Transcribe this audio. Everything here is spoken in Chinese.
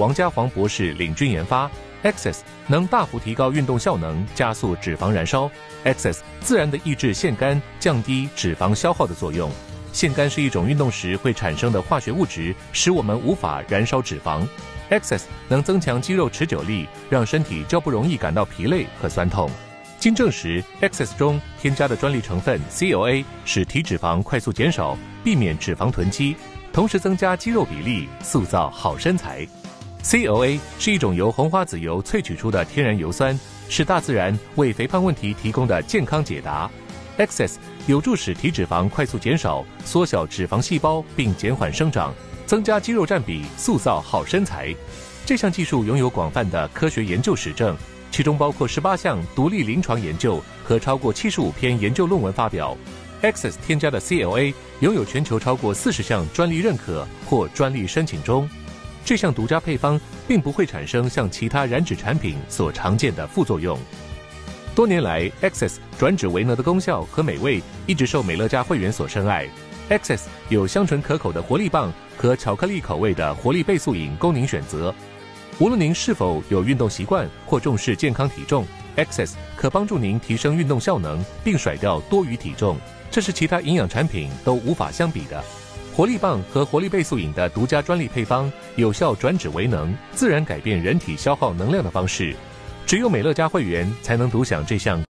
王家煌博士领军研发。Access 能大幅提高运动效能，加速脂肪燃烧。Access 自然的抑制腺苷，降低脂肪消耗的作用。腺苷是一种运动时会产生的化学物质，使我们无法燃烧脂肪。Access 能增强肌肉持久力，让身体较不容易感到疲累和酸痛。经证实，Access 中添加的专利成分 COA 使体脂肪快速减少，避免脂肪囤积，同时增加肌肉比例，塑造好身材。COA 是一种由红花籽油萃取出的天然油酸，是大自然为肥胖问题提供的健康解答。Access 有助使体脂肪快速减少，缩小脂肪细胞并减缓生长，增加肌肉占比，塑造好身材。这项技术拥有广泛的科学研究实证，其中包括十八项独立临床研究和超过七十五篇研究论文发表。Access 添加的 COA 拥有全球超过四十项专利认可或专利申请中。这项独家配方并不会产生像其他燃脂产品所常见的副作用。多年来，Access 转脂维能的功效和美味一直受美乐家会员所深爱。Access 有香醇可口的活力棒和巧克力口味的活力倍速饮供您选择。无论您是否有运动习惯或重视健康体重，Access 可帮助您提升运动效能并甩掉多余体重，这是其他营养产品都无法相比的。活力棒和活力倍速饮的独家专利配方，有效转脂为能，自然改变人体消耗能量的方式。只有美乐家会员才能独享这项。